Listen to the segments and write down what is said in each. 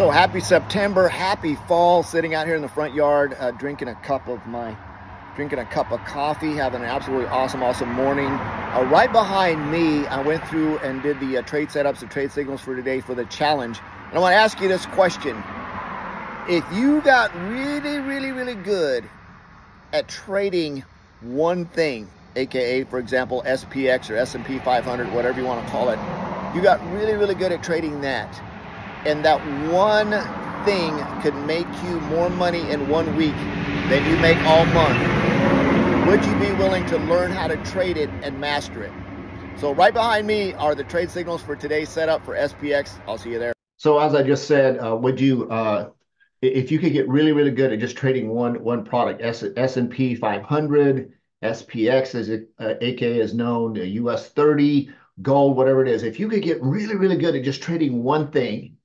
So happy September, happy fall, sitting out here in the front yard, uh, drinking a cup of my, drinking a cup of coffee, having an absolutely awesome, awesome morning. Uh, right behind me, I went through and did the uh, trade setups, the trade signals for today for the challenge. And I want to ask you this question. If you got really, really, really good at trading one thing, aka for example SPX or S&P 500, whatever you want to call it, you got really, really good at trading that and that one thing could make you more money in one week than you make all month, would you be willing to learn how to trade it and master it? So right behind me are the trade signals for today's setup for SPX. I'll see you there. So as I just said, uh, would you, uh, if you could get really, really good at just trading one one product, S S&P 500, SPX as it, uh, AK is known, US 30, gold, whatever it is, if you could get really, really good at just trading one thing,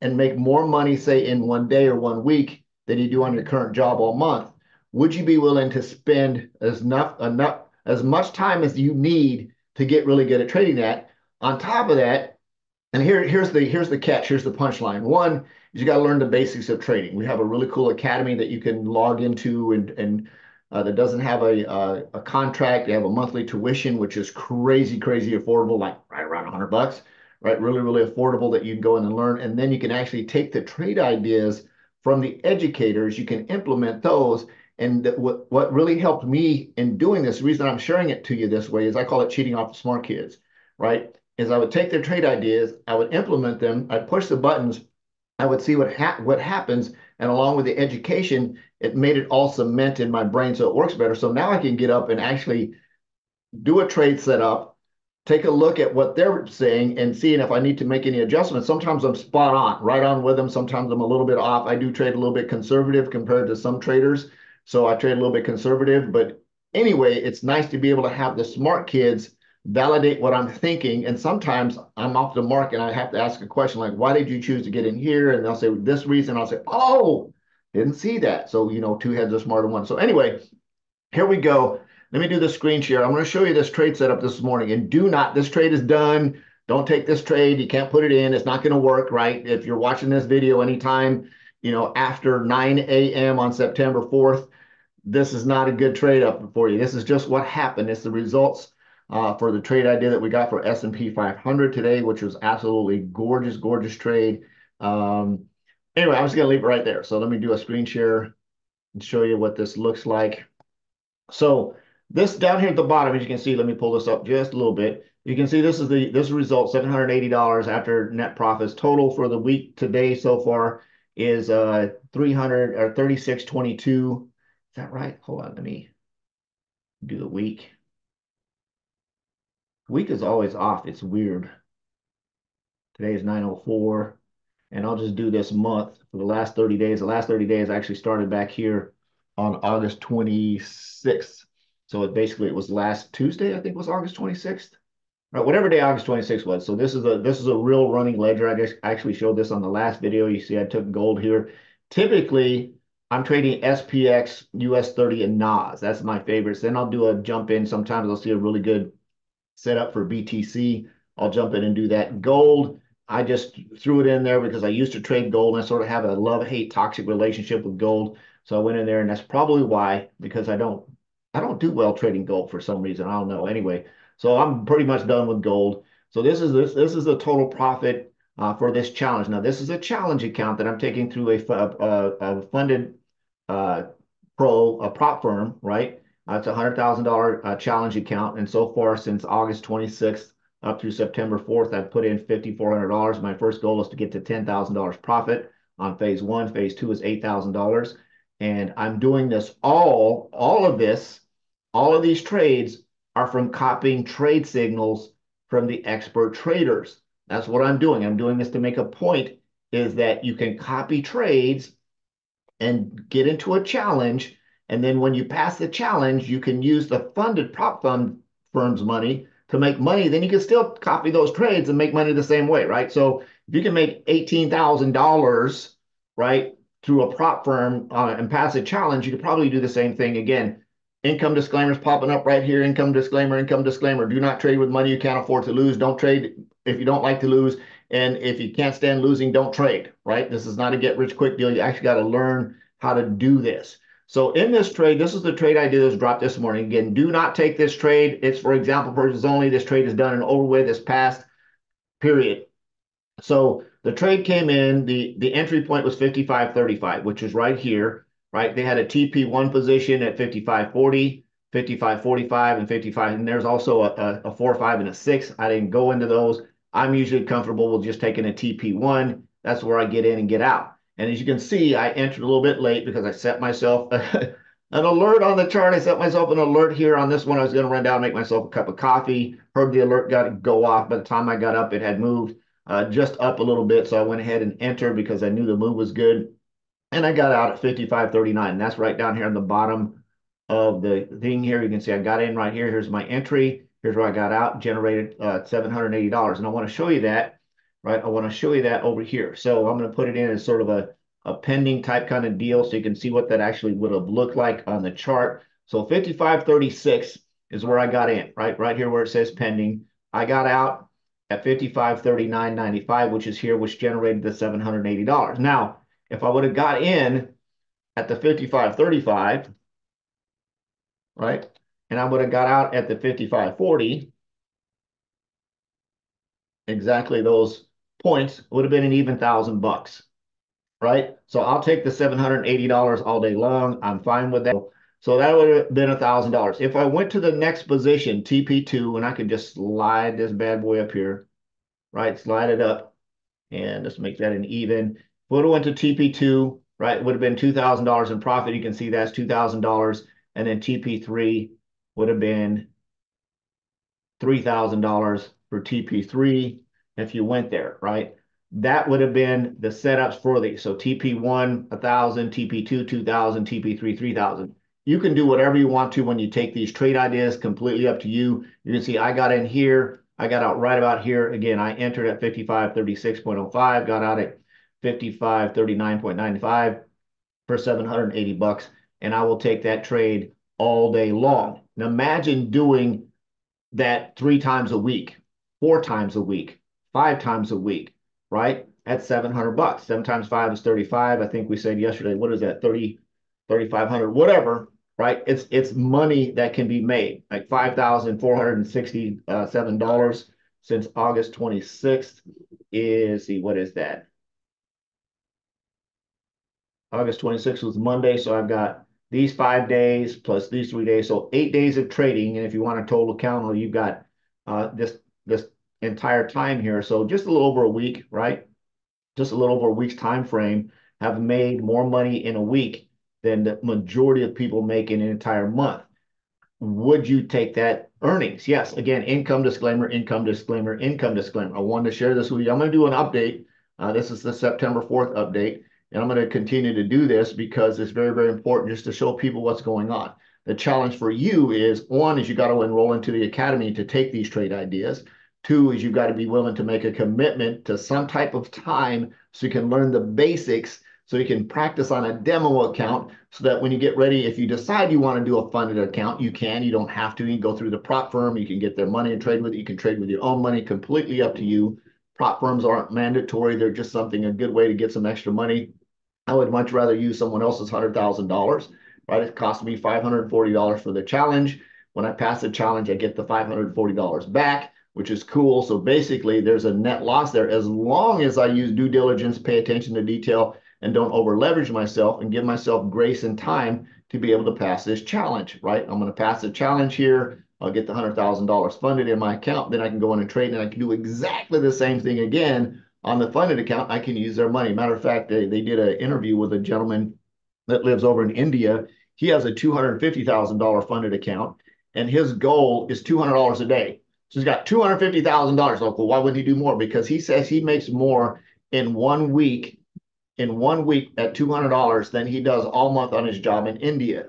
and make more money, say, in one day or one week than you do on your current job all month, would you be willing to spend as enough enough as much time as you need to get really good at trading that? On top of that, and here here's the here's the catch, here's the punchline. One is you got to learn the basics of trading. We have a really cool academy that you can log into and and uh, that doesn't have a, uh, a contract. They have a monthly tuition, which is crazy, crazy affordable, like right around 100 bucks right? Really, really affordable that you can go in and learn. And then you can actually take the trade ideas from the educators, you can implement those. And what, what really helped me in doing this, the reason I'm sharing it to you this way is I call it cheating off the smart kids, right? Is I would take their trade ideas, I would implement them, I'd push the buttons, I would see what ha what happens, and along with the education, it made it all cement in my brain so it works better. So now I can get up and actually do a trade setup, take a look at what they're saying and seeing if I need to make any adjustments. Sometimes I'm spot on, right on with them. Sometimes I'm a little bit off. I do trade a little bit conservative compared to some traders. So I trade a little bit conservative. But anyway, it's nice to be able to have the smart kids validate what I'm thinking. And sometimes I'm off the mark and I have to ask a question like, why did you choose to get in here? And they'll say, this reason. I'll say, oh, didn't see that. So, you know, two heads are smarter than one. So anyway, here we go. Let me do the screen share. I'm going to show you this trade setup this morning. And do not, this trade is done. Don't take this trade. You can't put it in. It's not going to work, right? If you're watching this video anytime, you know, after 9 a.m. on September 4th, this is not a good trade up for you. This is just what happened. It's the results uh, for the trade idea that we got for S&P 500 today, which was absolutely gorgeous, gorgeous trade. Um, anyway, I'm just going to leave it right there. So let me do a screen share and show you what this looks like. So this down here at the bottom, as you can see, let me pull this up just a little bit. You can see this is the this result, $780 after net profits. Total for the week today so far is uh 300 or 3622. Is that right? Hold on, let me do the week. Week is always off. It's weird. Today is 904. And I'll just do this month for the last 30 days. The last 30 days I actually started back here on August 26th. So it basically it was last Tuesday, I think was August 26th. Right, whatever day August 26th was. So this is a this is a real running ledger. I just actually showed this on the last video. You see I took gold here. Typically, I'm trading SPX, US 30, and NAS. That's my favorites. Then I'll do a jump in. Sometimes I'll see a really good setup for BTC. I'll jump in and do that. Gold, I just threw it in there because I used to trade gold and I sort of have a love-hate toxic relationship with gold. So I went in there and that's probably why, because I don't I don't do well trading gold for some reason. I don't know. Anyway, so I'm pretty much done with gold. So this is this this is the total profit uh, for this challenge. Now this is a challenge account that I'm taking through a, a, a funded uh, pro a prop firm, right? Uh, it's a hundred thousand dollar uh, challenge account, and so far since August 26th up through September 4th, I've put in fifty four hundred dollars. My first goal is to get to ten thousand dollars profit on phase one. Phase two is eight thousand dollars, and I'm doing this all all of this all of these trades are from copying trade signals from the expert traders. That's what I'm doing. I'm doing this to make a point is that you can copy trades and get into a challenge. And then when you pass the challenge, you can use the funded prop fund firm's money to make money. Then you can still copy those trades and make money the same way, right? So if you can make $18,000, right, through a prop firm uh, and pass a challenge, you could probably do the same thing again Income disclaimers popping up right here. Income disclaimer, income disclaimer. Do not trade with money you can't afford to lose. Don't trade if you don't like to lose. And if you can't stand losing, don't trade, right? This is not a get rich quick deal. You actually got to learn how to do this. So in this trade, this is the trade I did that was dropped this morning. Again, do not take this trade. It's for example purposes only. This trade is done and over with. It's past, period. So the trade came in. The, the entry point was 55.35, which is right here, right? They had a TP1 position at 55.40, 55.45, and 55. And there's also a, a, a 4, 5, and a 6. I didn't go into those. I'm usually comfortable with just taking a TP1. That's where I get in and get out. And as you can see, I entered a little bit late because I set myself an alert on the chart. I set myself an alert here on this one. I was going to run down, make myself a cup of coffee. Heard the alert got go off. By the time I got up, it had moved uh, just up a little bit. So I went ahead and entered because I knew the move was good. And I got out at 55.39. And that's right down here on the bottom of the thing here. You can see I got in right here. Here's my entry. Here's where I got out, generated uh, $780. And I want to show you that right? I want to show you that over here. So I'm going to put it in as sort of a, a pending type kind of deal so you can see what that actually would have looked like on the chart. So 5536 is where I got in, right? Right here where it says pending. I got out at 5539.95, which is here, which generated the $780. Now, if I would have got in at the 5535, right? And I would have got out at the 5540, exactly those points would have been an even thousand bucks, right? So I'll take the $780 all day long. I'm fine with that. So that would have been a thousand dollars. If I went to the next position, TP2, and I could just slide this bad boy up here, right? Slide it up and just make that an even. Would have went to TP2, right? It would have been $2,000 in profit. You can see that's $2,000. And then TP3 would have been $3,000 for TP3 if you went there, right? That would have been the setups for these. So TP1, 1,000, TP2, 2,000, TP3, 3,000. You can do whatever you want to when you take these trade ideas, completely up to you. You can see I got in here. I got out right about here. Again, I entered at 55.36.05, got out at 55.39.95 for 780 bucks, and I will take that trade all day long. Now imagine doing that three times a week, four times a week, five times a week, right? At 700 bucks. Seven times five is 35. I think we said yesterday, what is that? 30, 3,500, whatever, right? It's, it's money that can be made, like $5,467 uh, since August 26th is, see, what is that? August 26th was Monday. So I've got these five days plus these three days. So eight days of trading. And if you want a total count, you've got uh, this, this entire time here. So just a little over a week, right? Just a little over a week's time frame have made more money in a week than the majority of people make in an entire month. Would you take that earnings? Yes. Again, income disclaimer, income disclaimer, income disclaimer. I wanted to share this with you. I'm going to do an update. Uh, this is the September 4th update. And I'm going to continue to do this because it's very, very important just to show people what's going on. The challenge for you is one is you got to enroll into the academy to take these trade ideas. Two is you've got to be willing to make a commitment to some type of time so you can learn the basics so you can practice on a demo account so that when you get ready, if you decide you want to do a funded account, you can. You don't have to. You can go through the prop firm. You can get their money and trade with it. You can trade with your own money, completely up to you. Prop firms aren't mandatory. They're just something, a good way to get some extra money. I would much rather use someone else's $100,000, right? It cost me $540 for the challenge. When I pass the challenge, I get the $540 back which is cool. So basically, there's a net loss there as long as I use due diligence, pay attention to detail, and don't over leverage myself and give myself grace and time to be able to pass this challenge, right? I'm going to pass the challenge here. I'll get the $100,000 funded in my account. Then I can go in and trade and I can do exactly the same thing again on the funded account. I can use their money. Matter of fact, they, they did an interview with a gentleman that lives over in India. He has a $250,000 funded account and his goal is $200 a day. So he's got $250,000 local. Why wouldn't he do more? Because he says he makes more in one week, in one week at $200 than he does all month on his job in India.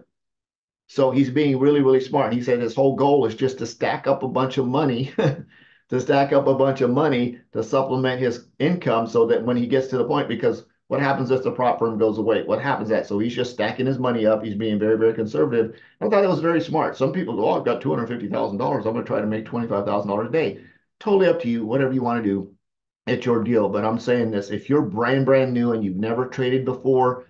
So he's being really, really smart. He said his whole goal is just to stack up a bunch of money, to stack up a bunch of money to supplement his income so that when he gets to the point, because what happens if the prop firm goes away? What happens that? So he's just stacking his money up. He's being very, very conservative. I thought that was very smart. Some people go, oh, I've got $250,000. I'm going to try to make $25,000 a day. Totally up to you, whatever you want to do. it's your deal. But I'm saying this if you're brand, brand new and you've never traded before,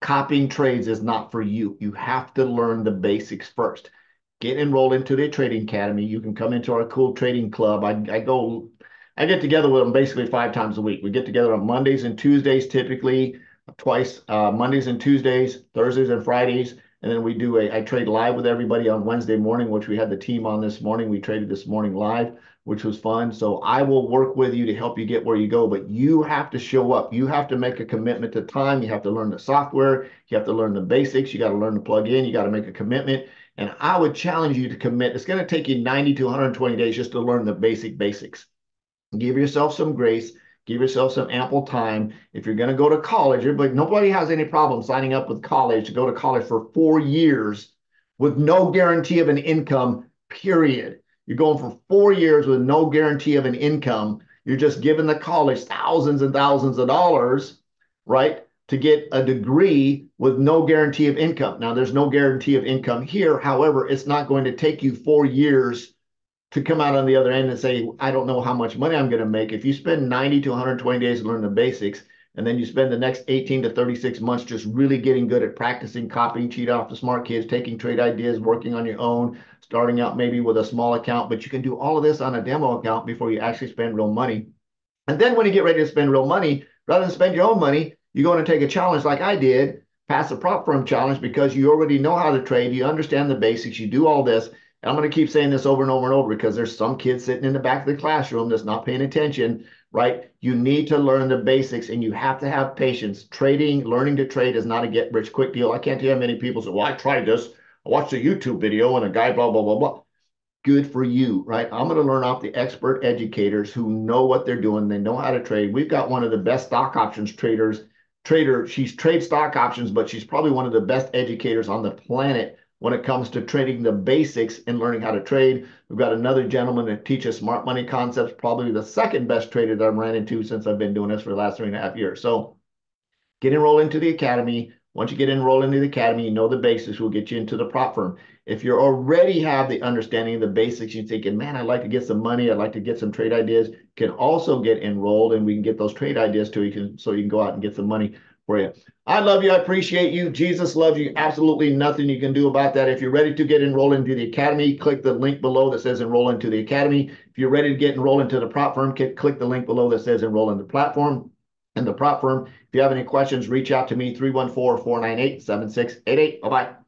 copying trades is not for you. You have to learn the basics first. Get enrolled into the trading academy. You can come into our cool trading club. I, I go, I get together with them basically five times a week. We get together on Mondays and Tuesdays, typically twice, uh, Mondays and Tuesdays, Thursdays and Fridays. And then we do a, I trade live with everybody on Wednesday morning, which we had the team on this morning. We traded this morning live which was fun. So I will work with you to help you get where you go, but you have to show up. You have to make a commitment to time. You have to learn the software. You have to learn the basics. You got to learn to plug in. You got to make a commitment. And I would challenge you to commit. It's going to take you 90 to 120 days just to learn the basic basics. Give yourself some grace. Give yourself some ample time. If you're going to go to college, nobody has any problem signing up with college to go to college for four years with no guarantee of an income, period. You're going for four years with no guarantee of an income. You're just giving the college thousands and thousands of dollars, right, to get a degree with no guarantee of income. Now, there's no guarantee of income here. However, it's not going to take you four years to come out on the other end and say, I don't know how much money I'm going to make. If you spend 90 to 120 days to learn the basics, and then you spend the next 18 to 36 months just really getting good at practicing copying cheat off the smart kids taking trade ideas working on your own starting out maybe with a small account but you can do all of this on a demo account before you actually spend real money and then when you get ready to spend real money rather than spend your own money you go and take a challenge like i did pass a prop firm challenge because you already know how to trade you understand the basics you do all this and i'm going to keep saying this over and over and over because there's some kid sitting in the back of the classroom that's not paying attention right? You need to learn the basics and you have to have patience. Trading, learning to trade is not a get rich quick deal. I can't tell you how many people say, well, I tried this. I watched a YouTube video and a guy, blah, blah, blah, blah. Good for you, right? I'm going to learn off the expert educators who know what they're doing. They know how to trade. We've got one of the best stock options traders, trader. She's trade stock options, but she's probably one of the best educators on the planet when it comes to trading the basics and learning how to trade. We've got another gentleman that teaches smart money concepts, probably the second best trader that I've ran into since I've been doing this for the last three and a half years. So get enrolled into the academy. Once you get enrolled into the academy, you know the basics will get you into the prop firm. If you already have the understanding of the basics, you're thinking, man, I'd like to get some money, I'd like to get some trade ideas, can also get enrolled and we can get those trade ideas to you so you can go out and get some money for you. I love you. I appreciate you. Jesus loves you. Absolutely nothing you can do about that. If you're ready to get enrolled into the academy, click the link below that says enroll into the academy. If you're ready to get enrolled into the prop firm, click the link below that says enroll in the platform and the prop firm. If you have any questions, reach out to me 314 498 7688. Bye bye.